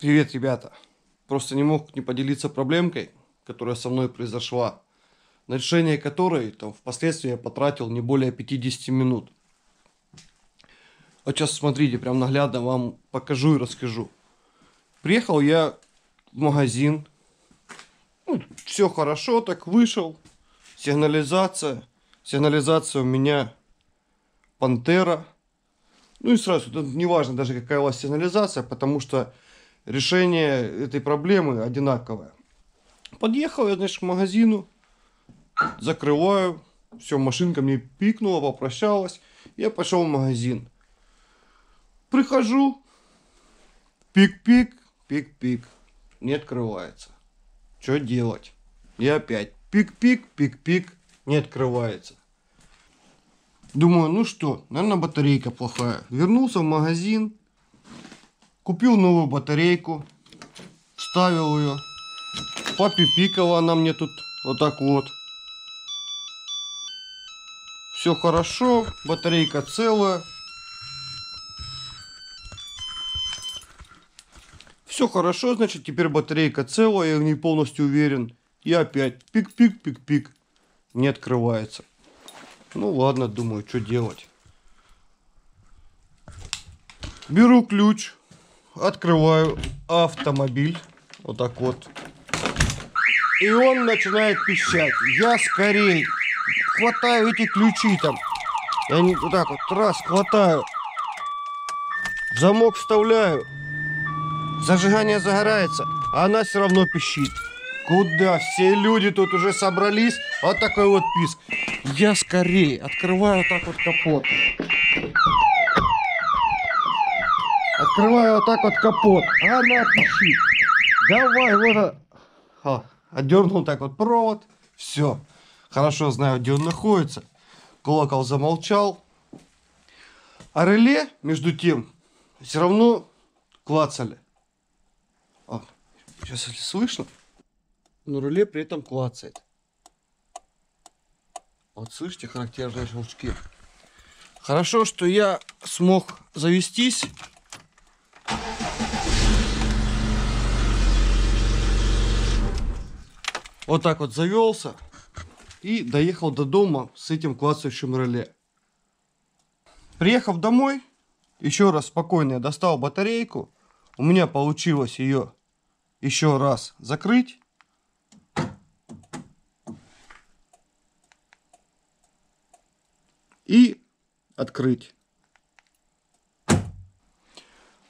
Привет, ребята. Просто не мог не поделиться проблемкой, которая со мной произошла, на решение которой там, впоследствии я потратил не более 50 минут. Вот сейчас смотрите, прям наглядно вам покажу и расскажу. Приехал я в магазин, ну, все хорошо, так вышел, сигнализация, сигнализация у меня Пантера. Ну и сразу, неважно даже какая у вас сигнализация, потому что решение этой проблемы одинаковое. Подъехал я, значит, к магазину, закрываю, все, машинка мне пикнула, попрощалась, я пошел в магазин. Прихожу, пик-пик, пик-пик, не открывается. Что делать? И опять пик-пик, пик-пик, не открывается. Думаю, ну что, наверное, батарейка плохая. Вернулся в магазин, купил новую батарейку, вставил ее. Попипикала она мне тут вот так вот. Все хорошо, батарейка целая. Все хорошо, значит, теперь батарейка целая, я в ней полностью уверен. И опять пик-пик-пик-пик. Не открывается. Ну ладно, думаю, что делать. Беру ключ, открываю автомобиль. Вот так вот. И он начинает пищать. Я скорей хватаю эти ключи там. Я не вот так вот раз хватаю. Замок вставляю. Зажигание загорается, а она все равно пищит. Куда? Все люди тут уже собрались. Вот такой вот писк. Я скорее открываю так вот капот. Открываю вот так вот капот. А она пищит. Давай, вот. А, отдернул так вот провод. Все. Хорошо знаю, где он находится. Колокол замолчал. А реле, между тем, все равно клацали. А, сейчас если слышно но реле при этом клацает. Вот слышите характерные щелчки. Хорошо, что я смог завестись. Вот так вот завелся и доехал до дома с этим клацающим реле. Приехав домой, еще раз спокойно я достал батарейку. У меня получилось ее еще раз закрыть. и открыть.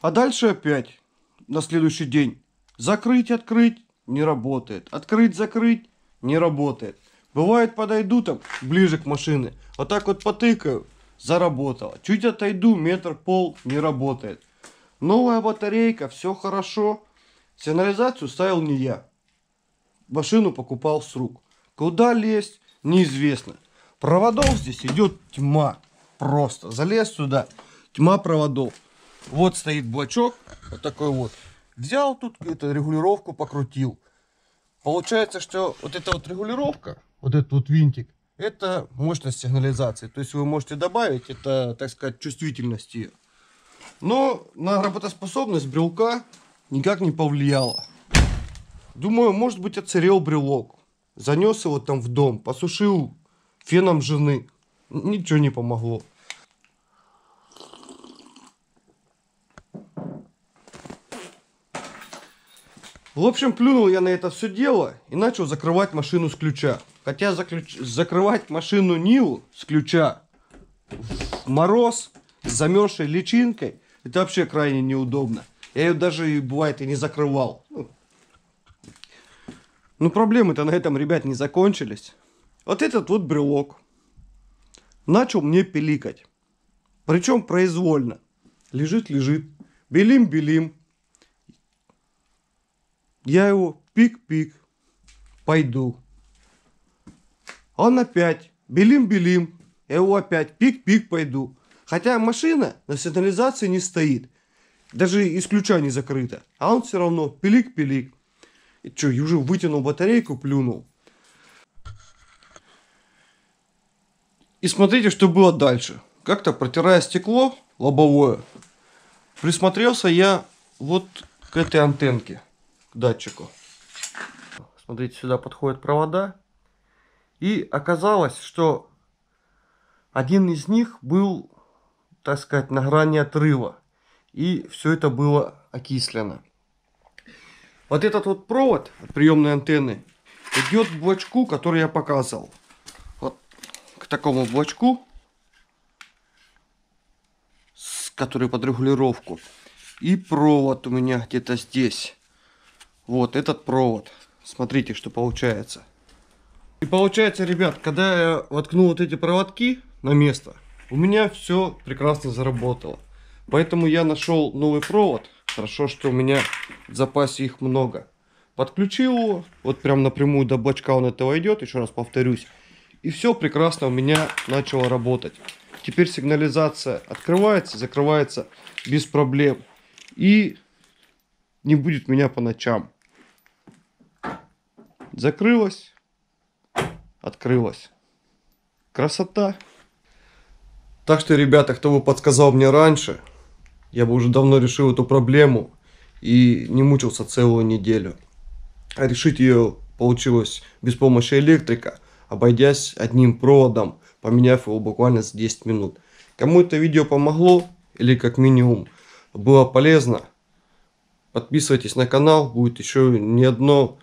А дальше опять на следующий день закрыть, открыть, не работает. Открыть, закрыть, не работает. Бывает подойду там ближе к машине, вот так вот потыкаю, заработало. Чуть отойду, метр пол, не работает. Новая батарейка, все хорошо. Сигнализацию ставил не я. Машину покупал с рук. Куда лезть, неизвестно. Проводов здесь идет тьма. Просто. Залез сюда. Тьма проводов. Вот стоит блочок. Вот такой вот. Взял тут эту регулировку, покрутил. Получается, что вот эта вот регулировка, вот этот вот винтик, это мощность сигнализации. То есть вы можете добавить, это, так сказать, чувствительность ее. Но на работоспособность брелка никак не повлияло. Думаю, может быть, отсырел брелок. Занес его там в дом, посушил феном жены. Ничего не помогло. В общем, плюнул я на это все дело и начал закрывать машину с ключа. Хотя заключ... закрывать машину Ниву с ключа в мороз с замерзшей личинкой, это вообще крайне неудобно. Я ее даже, бывает, и не закрывал. Ну, проблемы-то на этом, ребят, не закончились. Вот этот вот брелок начал мне пиликать. Причем произвольно. Лежит, лежит. Белим-белим. Я его пик-пик. Пойду. Он опять. Белим-белим. Я его опять пик-пик пойду. Хотя машина на сигнализации не стоит. Даже из ключа не закрыта. А он все равно пилик-пилик. И что, я уже вытянул батарейку, плюнул. И смотрите, что было дальше. Как-то протирая стекло лобовое, присмотрелся я вот к этой антенке, к датчику. Смотрите, сюда подходят провода. И оказалось, что один из них был, так сказать, на грани отрыва. И все это было окислено. Вот этот вот провод от приемной антенны идет к блочку, который я показывал. Вот к такому блочку, который под регулировку. И провод у меня где-то здесь. Вот этот провод. Смотрите, что получается. И получается, ребят, когда я воткнул вот эти проводки на место, у меня все прекрасно заработало. Поэтому я нашел новый провод. Хорошо, что у меня в запасе их много. Подключил его, вот прям напрямую до блочка он этого идет, еще раз повторюсь. И все прекрасно у меня начало работать. Теперь сигнализация открывается, закрывается без проблем. И не будет меня по ночам. Закрылась, открылась. Красота. Так что, ребята, кто бы подсказал мне раньше, я бы уже давно решил эту проблему и не мучился целую неделю. А решить ее получилось без помощи электрика, обойдясь одним проводом, поменяв его буквально за 10 минут. Кому это видео помогло, или как минимум было полезно, подписывайтесь на канал, будет еще не одно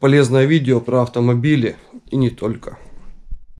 полезное видео про автомобили и не только.